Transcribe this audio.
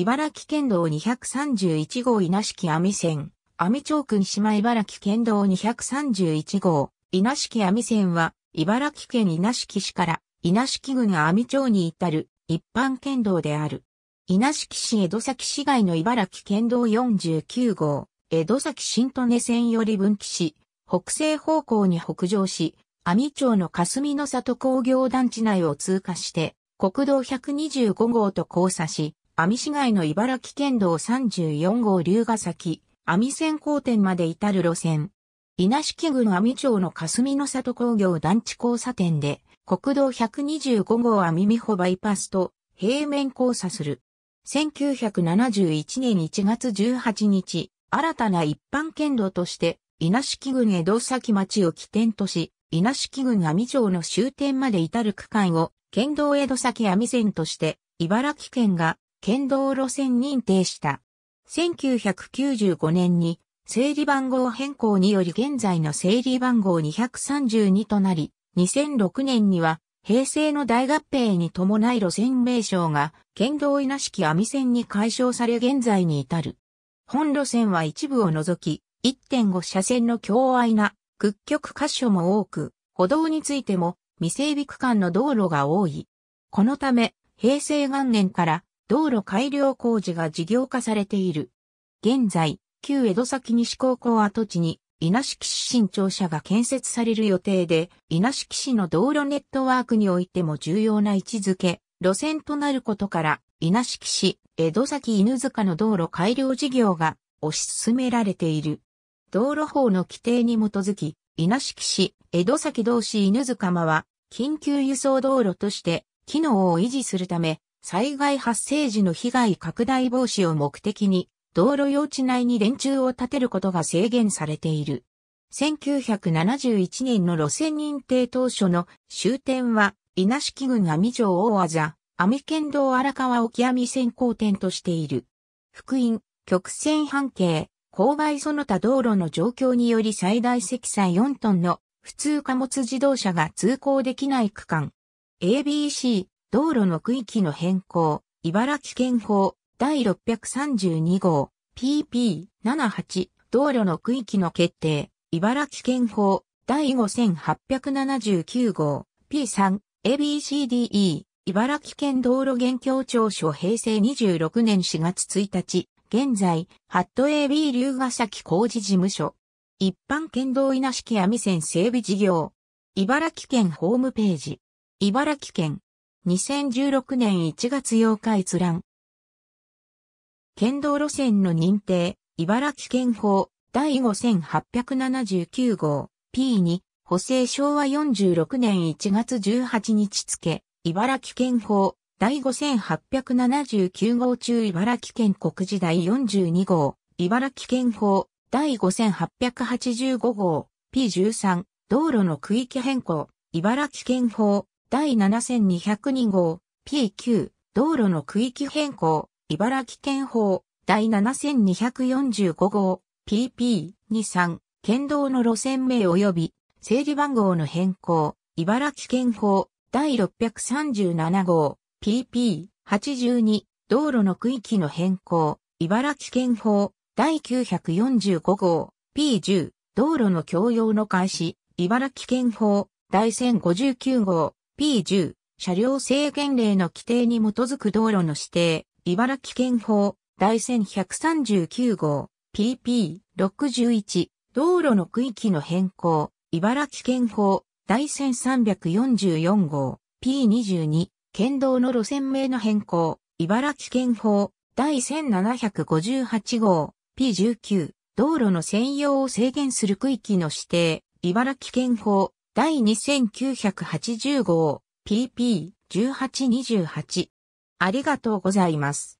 茨城県道231号稲敷網線、網町区島茨城県道231号、稲敷網線は、茨城県稲敷市から稲敷郡網町に至る一般県道である。稲敷市江戸崎市街の茨城県道49号、江戸崎新利根線より分岐し、北西方向に北上し、網町の霞の里工業団地内を通過して、国道125号と交差し、網市街の茨城県道34号龍ヶ崎、網線交点まで至る路線。稲敷郡網町の霞の里工業団地交差点で、国道125号網美穂バイパスと平面交差する。1971年1月18日、新たな一般県道として、稲敷郡江戸崎町を起点とし、稲敷郡網町の終点まで至る区間を、県道江戸崎網線として、茨城県が県道路線認定した。1995年に、整理番号変更により現在の整理番号232となり、2006年には平成の大合併に伴い路線名称が県道稲敷網線に解消され現在に至る。本路線は一部を除き、1.5車線の強愛な屈曲箇所も多く、歩道についても未整備区間の道路が多い。このため、平成元年から道路改良工事が事業化されている。現在、旧江戸崎西高校跡地に稲敷市新庁舎が建設される予定で、稲敷市の道路ネットワークにおいても重要な位置づけ、路線となることから、稲敷市、江戸崎犬塚の道路改良事業が推し進められている。道路法の規定に基づき、稲敷市、江戸崎同市犬塚間は、緊急輸送道路として機能を維持するため、災害発生時の被害拡大防止を目的に、道路用地内に電柱を建てることが制限されている。1971年の路線認定当初の終点は、稲敷郡網町大あざ、網県道荒川沖網線交点としている。福音、曲線半径、勾配その他道路の状況により最大積載4トンの普通貨物自動車が通行できない区間。ABC、道路の区域の変更、茨城県法第632号 PP78 道路の区域の決定、茨城県法第5879号 P3 ABCDE 茨城県道路現況庁所平成26年4月1日、現在、ハット AB 龍ヶ崎工事事務所。一般県道稲敷網線整備事業。茨城県ホームページ。茨城県。2016年1月8日閲覧。県道路線の認定。茨城県法第5879号 P2 補正昭和46年1月18日付。茨城県法第5879号中茨城県国時第42号、茨城県法第5885号 P13 道路の区域変更、茨城県法第7202号 P9 道路の区域変更、茨城県法。第7245号 PP23 県道の路線名及び整理番号の変更、茨城県法。第637号 PP82 道路の区域の変更茨城県法。第945号 P10 道路の共用の開始茨城県法。第1059号 P10 車両制限令の規定に基づく道路の指定茨城県法第1139号 PP61 道路の区域の変更茨城県法第1344号 P22 県道の路線名の変更茨城県法第1758号 P19 道路の専用を制限する区域の指定茨城県法。第2980号 PP1828 ありがとうございます。